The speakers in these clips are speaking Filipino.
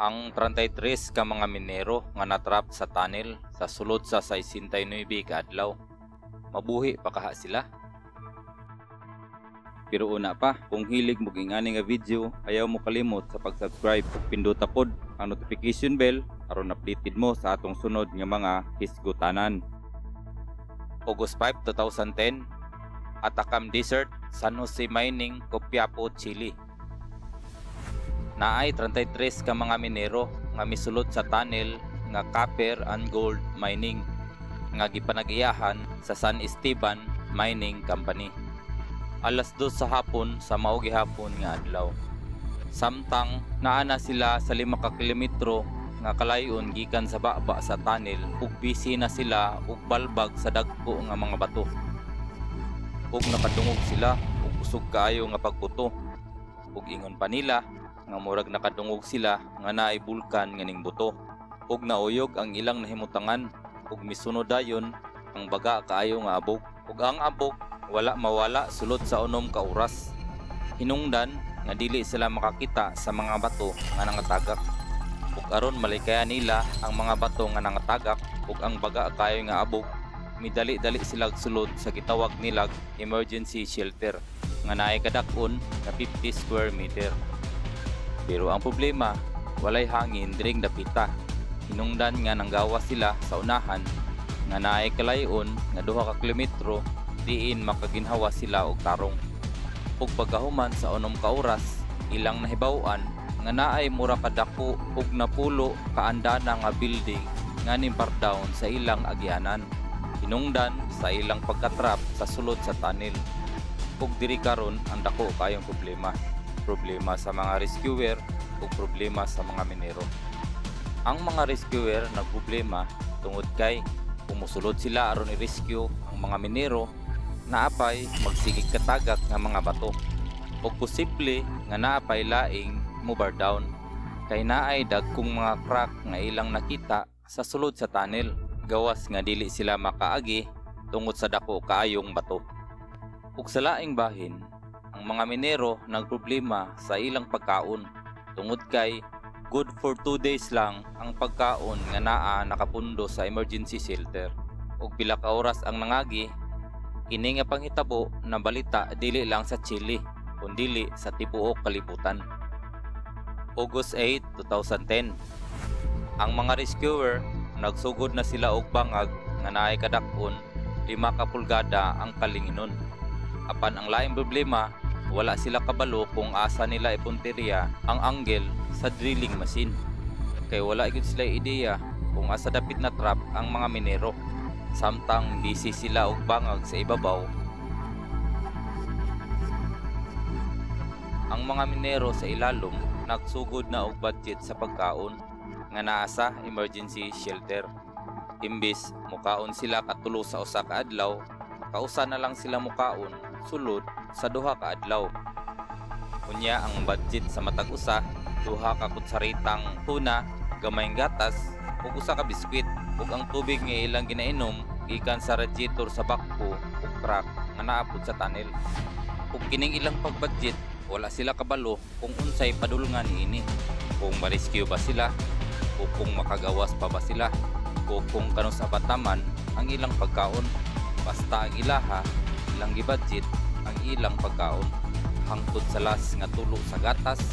ang 33 ka mga minero nga natrap sa tunnel sa sulod sa 69 ka adlaw. Mabuhi pa kaha sila. Pero una pa, kung hilig mo ingani nga video, ayaw mo kalimot sa pag-subscribe ug pinduta pod ang notification bell aron updated mo sa atong sunod nga mga hisgutanan. August 5, 2010, Atacam Desert, San Jose Mining, Copiapo, Chile. Naay 33 ka mga minero nga misulod sa tunnel nga copper and gold mining nga gipanag-iyahan sa San Esteban Mining Company. Alas 2 sa hapon sa mao gihapon nga adlaw. Samtang naana sila sa 5 ka kilometro nga kalayon gikan sa baba sa tunnel ug busy na sila ug balbag sa dagko nga mga bato. Ug nakadungog sila ug usog kaayo nga pagbuto. Ug ingon pa nila nga murag nakadungog sila nga naay bulkan nga ning buto. Ug nauyog ang ilang nahimutangan ug misunod dayon ang baga kaayo nga abog. Ug ang abog wala mawala sulod sa unom ka oras. Hinungdan nga dili sila makakita sa mga bato nga nangatagak. Ug aron malikayan nila ang mga bato nga nangatagak ug ang baga kayo nga abog, midali-dali sila sulod sa gitawag nilag emergency shelter nga naay kadakon nga 50 square meter. Pero ang problema, walay hangin diring dapita. Hinungdan nga nanggawa sila sa unahan nga naay kalayon nga duha ka kilometro diin makaginhawa sila og tarong. Ug pagkahuman sa unom ka oras, ilang nahibaw-an nga naay mura kadako ug napulo kaandana nga building nga nimpar down sa ilang agyanan. Hinungdan sa ilang pagkatrap sa sulod sa tunnel. Ug diri karon ang dako kayong problema. Problema sa mga rescuer ug problema sa mga minero. Ang mga rescuer nagproblema tungod kay kumusulod sila aron i-rescue ang mga minero naapay magsigig katagak nga mga bato. O posible nga naapay laing mobar down. Kay naay dagkong mga crack nga ilang nakita sa sulod sa tunnel. Gawas nga dili sila makaagi tungod sa dako kaayong bato. Ug sa laing bahin ang mga minero nagproblema sa ilang pagkaon tungod kay good for 2 days lang ang pagkaon nga naa nakapundo sa emergency shelter ug pila ka oras ang nangagi Kini nga panghitabo na balita dili lang sa Chile, kundili sa tibuok kalibutan. August 8, 2010. Ang mga rescuer nagsugod na sila og bangag nga naay kadakon lima ka pulgada ang kalinginon. Apan ang laing problema, wala sila kabalo kung asa nila ipunteriya ang angle sa drilling machine. Kay wala gyud sila ideya kung asa dapit na trap ang mga minero samtang busy sila og bangag sa ibabaw. Ang mga minero sa ilalom nagsugod na og budget sa pagkaon nga naa sa emergency shelter. Imbis mukaon sila katulo sa usa ka adlaw, kausa na lang sila mukaon sulod sa duha ka adlaw. Kunya ang budget sa matag usa, duha ka kutsaritang tuna, gamayng gatas ug usa ka biskwit ug ang tubig nga ilang ginainom gikan sa radiator sa bakpo ug crack nga naabot sa tunnel. Ug kining ilang pagbudget, wala sila kabalo kung unsay padulungan niini. Kung ma-rescue ba sila o kung makagawas pa ba sila o kung kanus abataman ang ilang pagkaon. Basta ang ilaha, ilang gibudget ang ilang pagkaon. Hangtod sa las nga tulo sa gatas,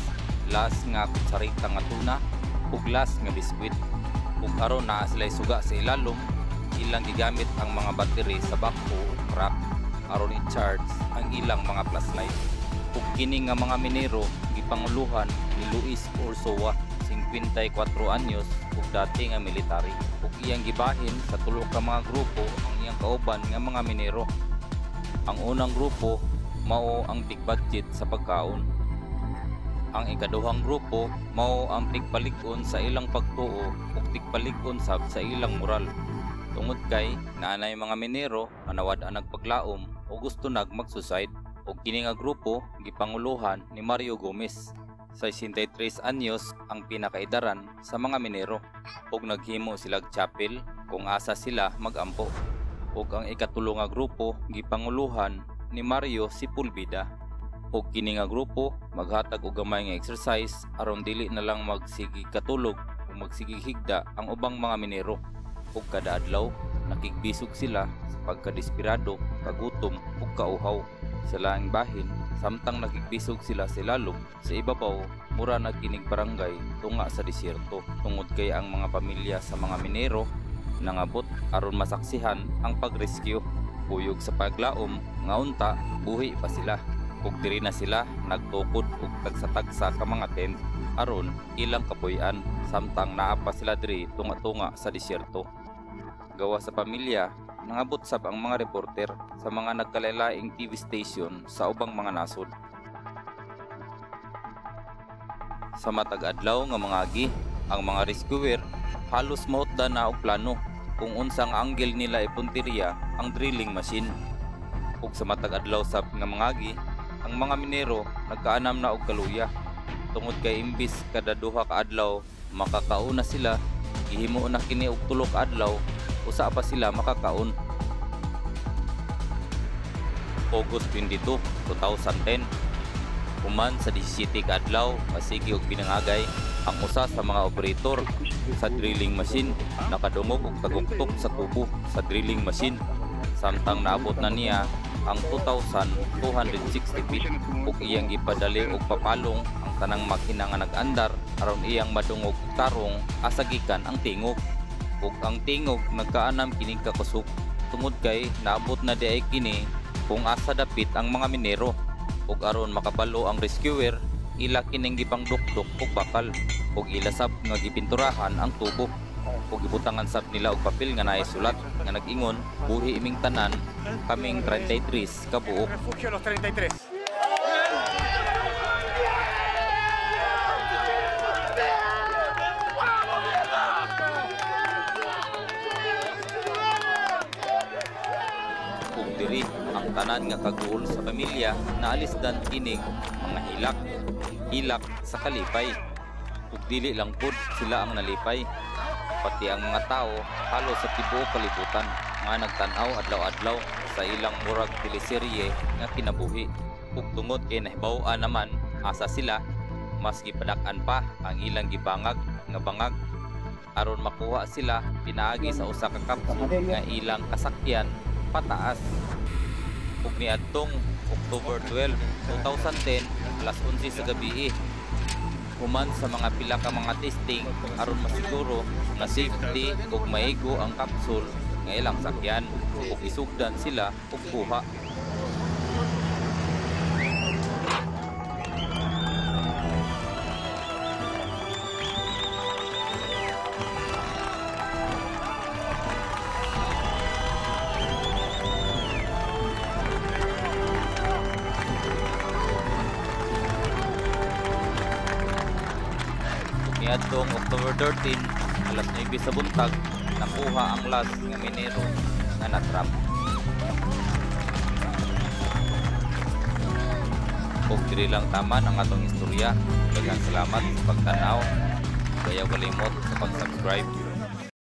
las nga kutsarita nga tuna, ug las nga biskwit. Ug aron naa sila suga sa ilalom ilang gigamit ang mga battery sa bakpo ug crack aron i-charge ang ilang mga flashlight. Ug kini nga mga minero gipanguluhan ni Luis Ursoa 54 anyos ug dati nga military. Ug iyang gibahin sa tulo ka mga grupo ang iyang kauban nga mga minero ang unang grupo mao ang big budget sa pagkaon. Ang ikaduhang grupo mao ang tigpalig-on sa ilang pagtuo ug tigpalig-on sab sa ilang moral. Tungod kay naanay mga minero nga nawad ang nagpaglaom o gusto nag mag-suicide ug kini nga grupo gipanguluhan ni Mario Gomez. 63 anyos ang pinakaidaran sa mga minero ug naghimo sila chapel kung asa sila magampo ug ang ikatulo nga grupo gipanguluhan ni Mario Sepulveda og kini nga grupo maghatag og gamay nga exercise aron dili na lang magsigi katulog o magsigi higda ang ubang mga minero. Ug kada adlaw nakigbisog sila sa pagkadesperado, kagutom ug kauhaw. Sa laing bahin samtang nakigbisog sila sa ilalom sa ibabaw mura na kinig barangay tunga sa disyerto. Tungod kay ang mga pamilya sa mga minero nangabot aron masaksihan ang pagrescue. Buyog sa paglaom nga unta buhi pa sila. Ug diri na sila nagtukod og tagsa-tagsa ka mga tent. Aron ilang kapuy-an samtang naa pa sila diri tunga-tunga sa disyerto. Gawa sa pamilya nangabot sab ang mga reporter sa mga nagkalalaing TV station sa ubang mga nasod. Sa matag adlaw nga mga agi ang mga rescuer halos mautda na og plano kung unsang angle nila ipunteriya ang drilling machine. Ug sa matag adlaw sab nga mga agi ang mga minero nagkaanam na og kaluya. Tungod kay imbis kada duha ka adlaw makakauna sila gihimo na kini og tulo ka adlaw usa pa sila makakaon. August 22, 2010 Human sa 17 ka adlaw masigi og binangagay ang usa sa mga operator sa drilling machine. Nakadungog og taguktok sa tubo sa drilling machine. Samtang naabot na niya ang 2,260 feet ug iyang gipadali og papalong ang tanang makina nga nag-andar aron iyang madungog og tarong asagikan ang tingog. Ug ang tingog nagkaanam kining kakusok tungod kay naabot na diay kini kung asa dapit ang mga minero. Ug aron makabalo ang rescuer ila kining gipangdukdok ug bakal ug ilasab nga gipinturahan ang tubo ug gibutangan sab nila og papel nga naay sulat nga nag-ingon buhi iming tanan kaming 33 ka buok Refugio los 33. Tanan nga kagul sa pamilya naalis dan kining mga hilak hilak sa kalipay. Ug dili lang pud sila ang nalipay. Pati ang mga tao halos sa tibuok kalibutan. Nga nagtan-aw adlaw-adlaw sa ilang murag teleserye nga kinabuhi. Ug tungod kay nahibaw-an naman asa sila mas gipadak-an pa ang ilang gibangag nga bangag. Aron makuha sila pinaagi sa usa ka kapsule nga ilang kasakyan pataas ug niadtong October 12, 2010 alas 11 sa gabi human sa mga pila ka mga testing aron masiguro na safety ug maigo ang kapsul nga ilang sakyan. Ug isugdan sila og buha Niadtong October 13, alas 9 sa buntag, nakuha ang last nga minero nga natrap. Ug diri lang taman ang atong istorya. Daghang salamat sa pagtanaw. Kaya kalimot sa pag-subscribe.